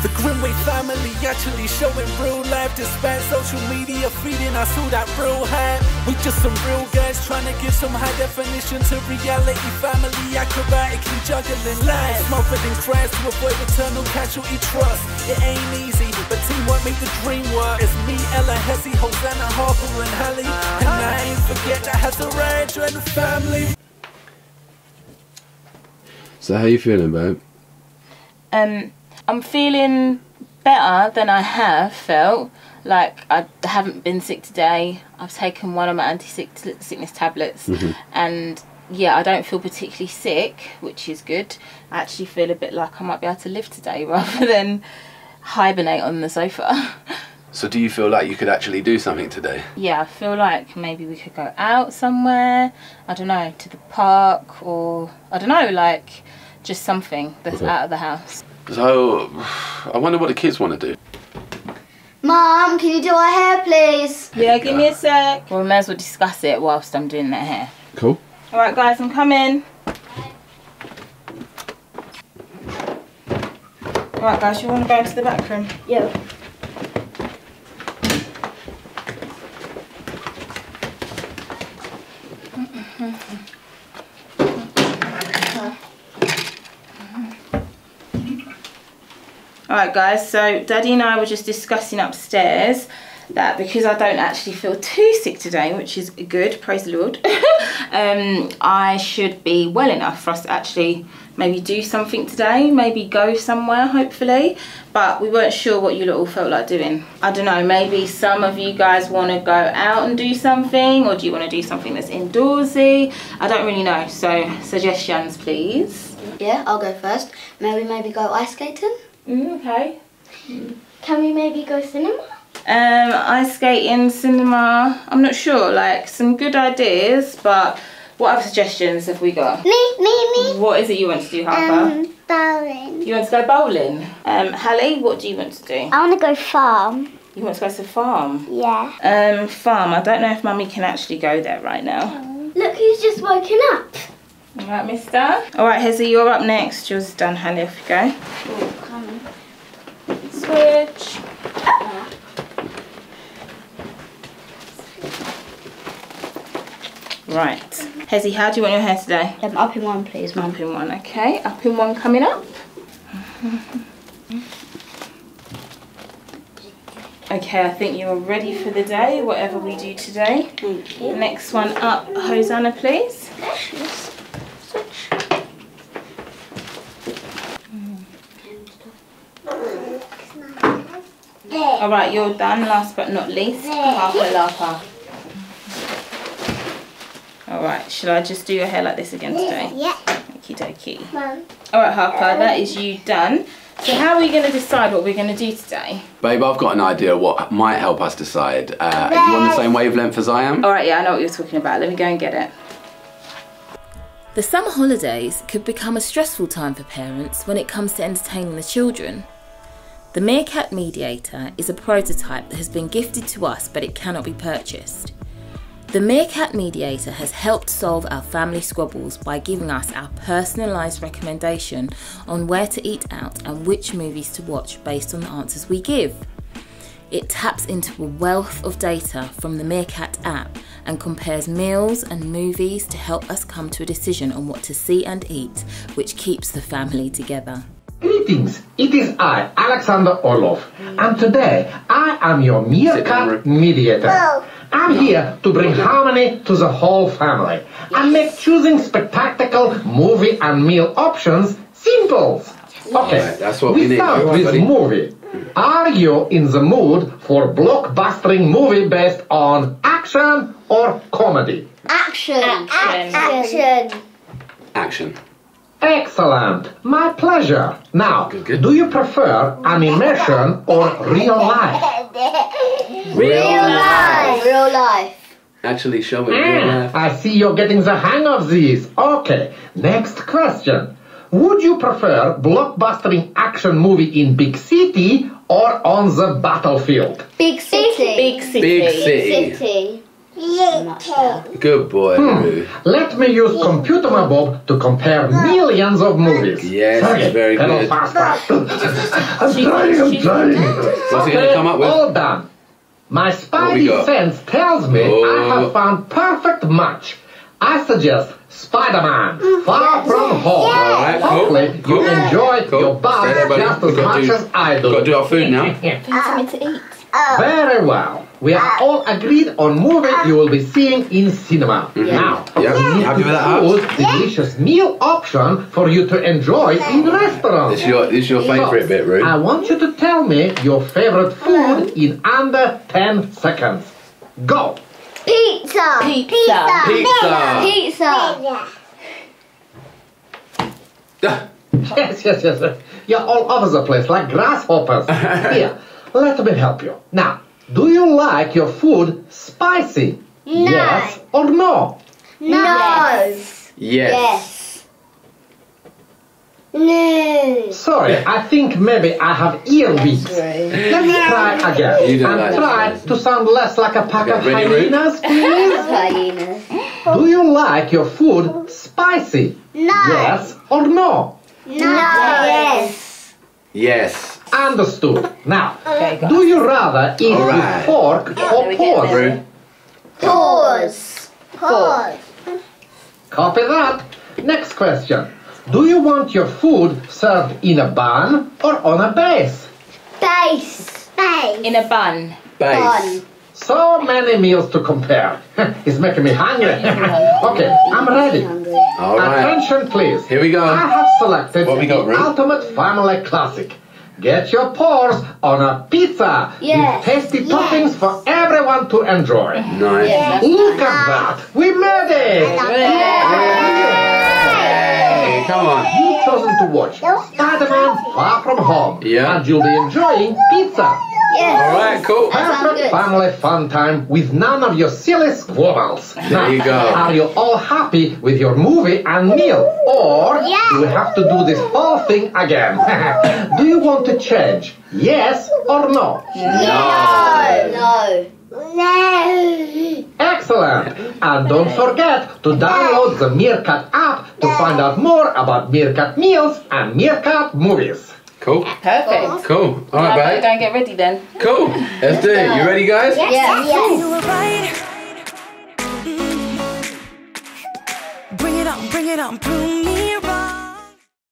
The Grimwade family actually showing real life despite social media feeding us all that real hype. We just some real guys trying to give some high definition to reality. Family acrobatically juggling life. Smothered in crash to avoid eternal casualty trust. It ain't easy, but teamwork make the dream work. It's me, Ella, Hezzy, Hosanna, Harper, and Hallie. And I ain't forget I had to ride join the family. So how you feeling, babe? Um, I'm feeling better than I have felt. Like I haven't been sick today. I've taken one of my anti-sickness tablets, Mm-hmm. and yeah, I don't feel particularly sick, which is good. I actually feel a bit like I might be able to live today rather than hibernate on the sofa. So do you feel like you could actually do something today? yeah, I feel like maybe we could go out somewhere. I don't know, to the park or I don't know, like just something that's Okay. out of the house. So I wonder what the kids want to do. Mom, can you do our hair, please? Yeah, give me a sec. Well, we may as well discuss it whilst I'm doing their hair. Cool. All right, guys, I'm coming. All right, guys, you want to go into the back room? Yeah. All right, guys. So Daddy and I were just discussing upstairs that because I don't actually feel too sick today, which is good, praise the Lord, um, I should be well enough for us to actually maybe do something today, maybe go somewhere, hopefully. But we weren't sure what you all felt like doing. I don't know, maybe some of you guys want to go out and do something, or do you want to do something that's indoorsy? I don't really know. So suggestions, please. Yeah, I'll go first. May we maybe go ice skating? Mm, okay. Can we maybe go cinema? Um, ice skating, cinema. I'm not sure. Like some good ideas, but what other suggestions have we got? Me, me, me. What is it you want to do, Harper? bowling. you want to go bowling? Um, Hallie, what do you want to do? I want to go farm. You want to go to the farm? Yeah. Um, farm. I don't know if Mummy can actually go there right now. Look who's just woken up. All right, Mister. All right, Hezzy, you're up next. Yours is done, Hallie. Off you go. Oh, come. Switch. Right. Hezzy, how do you want your hair today? Um, up in one, please, Mum. Up in one, okay. Up in one coming up. Okay, I think you're ready for the day, whatever we do today. Thank you. Next one up, Hosanna, please. All right, you're done. Last but not least, Harper Lapa. All right, should I just do your hair like this again today? Yeah. Okie dokie. Mum. All right, Harper, that is you done. So how are we going to decide what we're going to do today? Babe, I've got an idea what might help us decide. Uh, are you on the same wavelength as I am? All right, yeah, I know what you're talking about. Let me go and get it. The summer holidays could become a stressful time for parents when it comes to entertaining the children. The Meerkat Mediator is a prototype that has been gifted to us but it cannot be purchased. The Meerkat Mediator has helped solve our family squabbles by giving us our personalised recommendation on where to eat out and which movies to watch based on the answers we give. It taps into a wealth of data from the Meerkat app and compares meals and movies to help us come to a decision on what to see and eat, which keeps the family together. Greetings, it is I, Alexander Orlov, and today I am your meerkat mediator. I'm here to bring harmony to the whole family and make choosing spectacular movie and meal options simple. Okay, that's what we need. start Alright, with buddy. movie. Are you in the mood for blockbustering movie based on action or comedy? Action. Action. Action. Action. Excellent. My pleasure. Now, Good, good. do you prefer animation or real life? Real life. Real life. Actually, show me hmm. real life. I see you're getting the hang of these. Okay, next question. Would you prefer blockbustering action movie in big city or on the battlefield? Big city. Big city. Big city. city. Good boy, Hmm. Let me use Computer my Bob to compare millions of movies. Yes, Sergey, very pedal good. faster. I'm trying, I'm trying. What's he gonna come up with? All done. My we spidey sense tells me I Oh. have found perfect match. I suggest Spider-Man, Far From Home. Alright, cool. Hopefully Cool. you enjoy Cool. your Stay bath just We've as got to much do- as I do. Got to do our food now. For me to eat. Very well. We are all agreed on movie you will be seeing in cinema. Mm-hmm. Now, Yep. we Happy with that, choose Hubs? delicious meal option for you to enjoy in restaurants. This is your, this is your favourite bit, Roo. I want you to tell me your favorite food in under 10 seconds. Go! Pizza. Pizza. Pizza. Pizza. Yes, yes, yes. You're all over the place like grasshoppers. Here, let me help you. Now, do you like your food spicy? No. Yes or no? No. Yes. Yes. No. Sorry, I think maybe I have earwigs. Let's try again. You don't and like try this. to sound less like a pack Okay, of ready, hyenas, please. Hyenas. Do you like your food spicy? No. Yes or no? No. Yes. Yes. Understood. Now, Okay, do you rather eat Alright. with fork or we get paws? Roo. Pause. Pause. Copy that. Next question. Do you want your food served in a bun or on a base? Base. Base. In a bun. Base. So many meals to compare. it's making me hungry. okay, I'm ready. All right. Attention, please. Here we go. I have selected What we got, the Ruth? ultimate family classic. Get your paws on a pizza Yes. with tasty Yes. toppings for everyone to enjoy. Nice. Look at that! We made it! Hey, come on. You've chosen to watch Spider-Man Far From Home. Yeah. And you'll be enjoying pizza. Yes. All right, cool. sounds Perfect family fun time with none of your silly squabbles. There you go. Are you all happy with your movie and meal? Or Yeah. do we have to do this whole thing again? do you want to change? Yes or no? No. No. No. Excellent! And don't forget to download the Meerkat app to find out more about Meerkat meals and Meerkat movies. Cool. Perfect. Cool. All I better right, go and get ready then. Cool. Let's do it. You ready, guys? Yes. Yes. You were right. Bring it on, bring it on, prove me